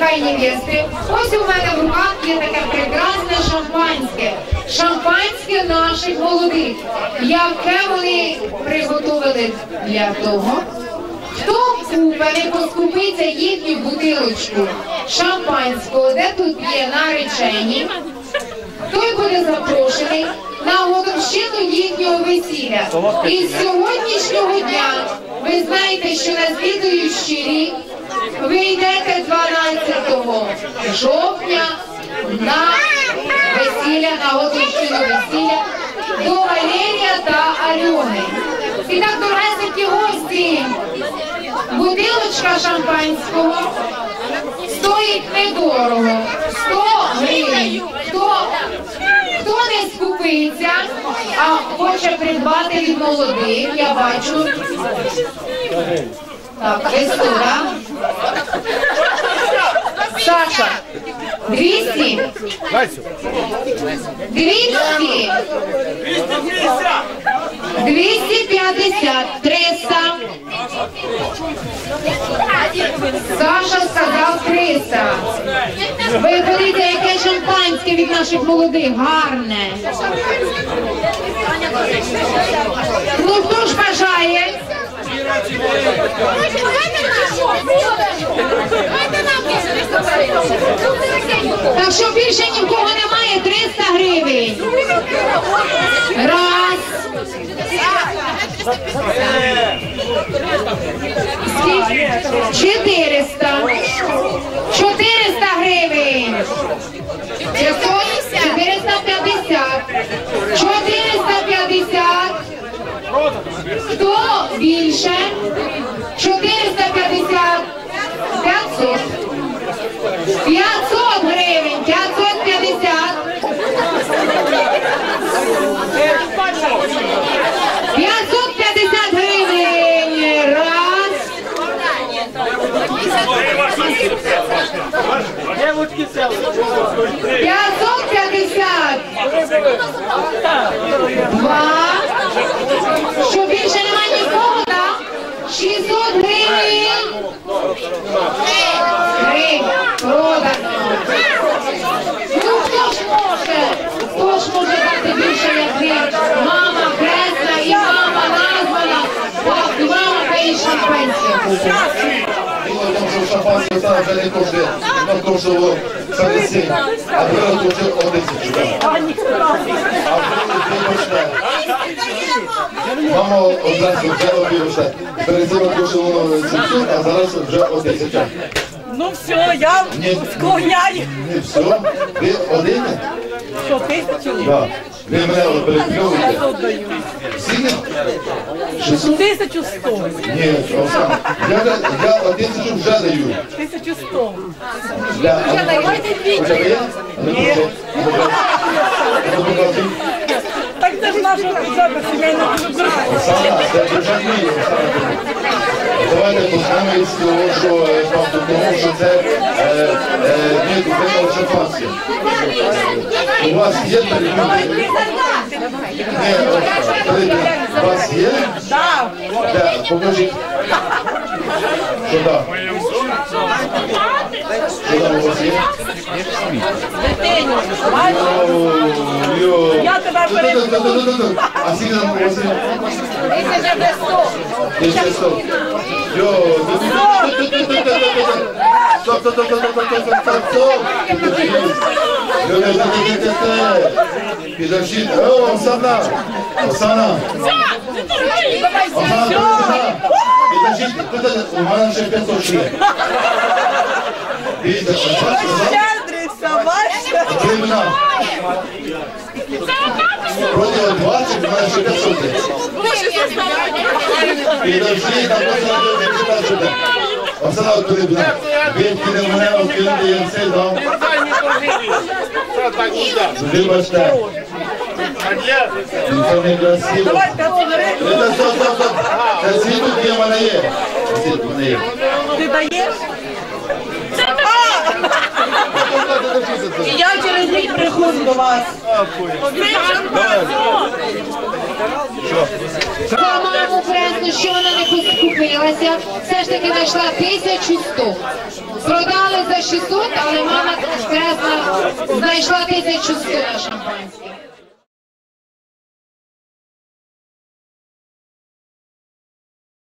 нехай невести. Ось у мене в руках є таке прекрасне шампанське. Шампанське наших молодих, яке вони приготували для того. Хто купе, не поскупиться їхню бутилочку шампанського, де тут є наречені, той буде запрошений на годовщину їхнього весілля. І з сьогоднішнього дня ви знаєте, що на слідуючий рік ви йдете 12 жовтня на весілля, на годовщину весілля до Валерія та Альони. І так, дорогесенькі гості, бутилочка шампанського стоїть недорого. 100 гривень. Хто, хто не скупиться, а хоче придбати від молодих, я бачу. Так, Естора. Саша. 200? 200? 250, 300. Саша сказав 300. Ви подивіться, яке шампанське від наших молодих, гарне. Ну хто ж бажає? Так що більше нікого немає, 300 гривень. Раз. 400. 400 Nielsen Дело в том, что шампанское там уже не нужно, нам нужно его совести, а было уже он эти Мамо, одразу вже обіруся. Перезимо кушало цю, а зараз вже одеситя. Ну все, я склоняю. Не все, ви один? Що, тисячу? Так. Ви мене переплюєте. Скільки? 600? Тисячу сто. Ні, Оксана, я, я 11 вже даю. Тисячу сто. Для... Ні. Так це ж наша бюджетна сімейна. Оксана, це державний, Оксана давайте почнемо з того, що факту, тому що це е, е, ми купили шампанське. У вас є перемінки? У вас є? Так. Покажіть. Що так? Що там у вас є? Я тебе перебуду. А скільки там у вас є? 1100. 1100. Yo, stop, stop, stop, stop, stop, stop, stop, stop, Кримінал. Протягом 20 12 суток. Підожди, там посадили 15 суток. Оксана Анатолівна, він кинув мене, окинути я все дав. Вибачте. Це не красиво. Це світу, де мене є. Ти даєш? І я через рік приходжу до вас. За маму кресну, що вона не купилася, все ж таки знайшла 1100. Продали за 600, але мама кресна знайшла 1100 на шампанське.